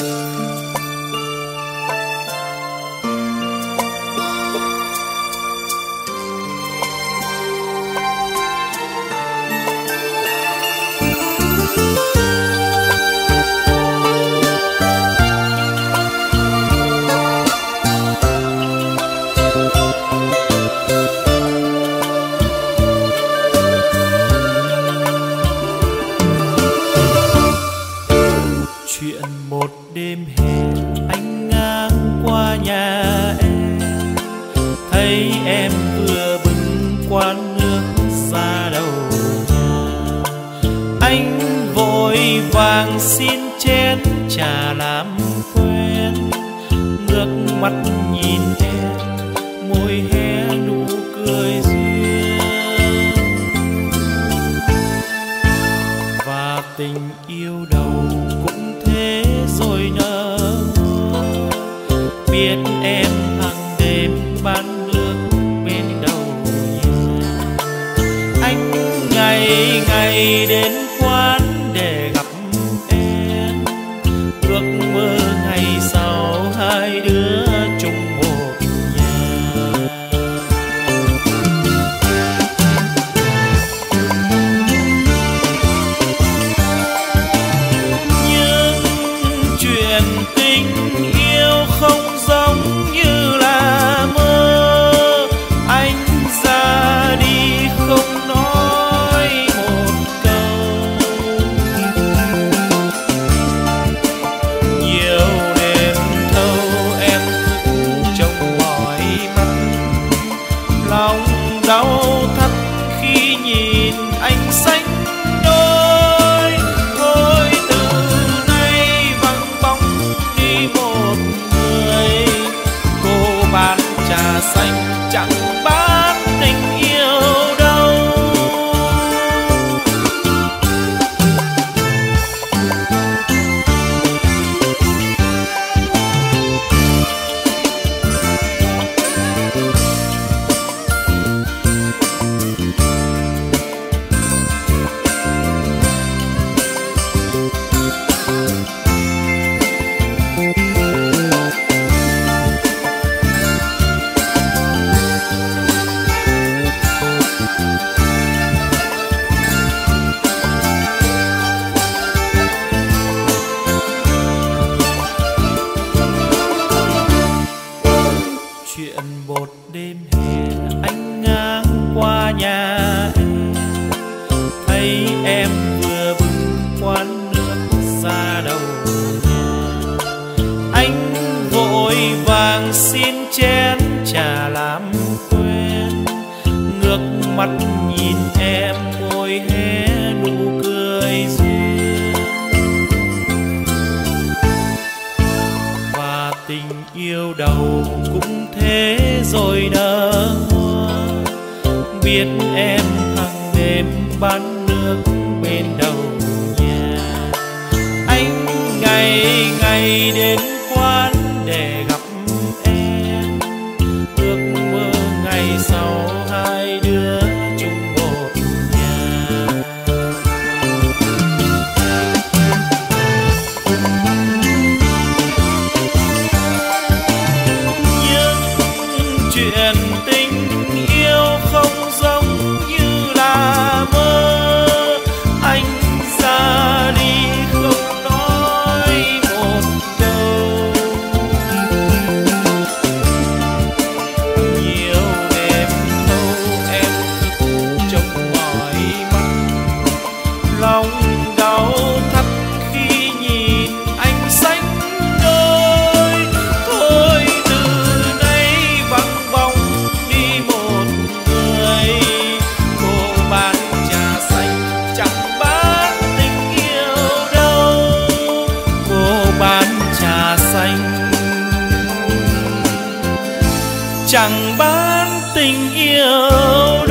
Música thấy em vừa bừng quán nước ra đầu. Anh vội vàng xin chén trà làm quen, nước mắt nhìn đi đến lòng đau thắt khi nhìn anh xanh đôi thôi từ nay vắng bóng đi một người. Cô bán trà xanh chẳng chuyện một đêm hè anh ngang qua nhà em thấy em vừa bưng quán nước ra đầu nhà anh vội vàng xin chén trà làm quen. Ngước mắt nhìn em môi hết tình yêu đầu cũng thế rồi nở hoa biết em hàng đêm bán nước bên đầu nhà. Anh ngày ngày đến quán để gặp em. Ước mơ ngày sau chẳng bán tình yêu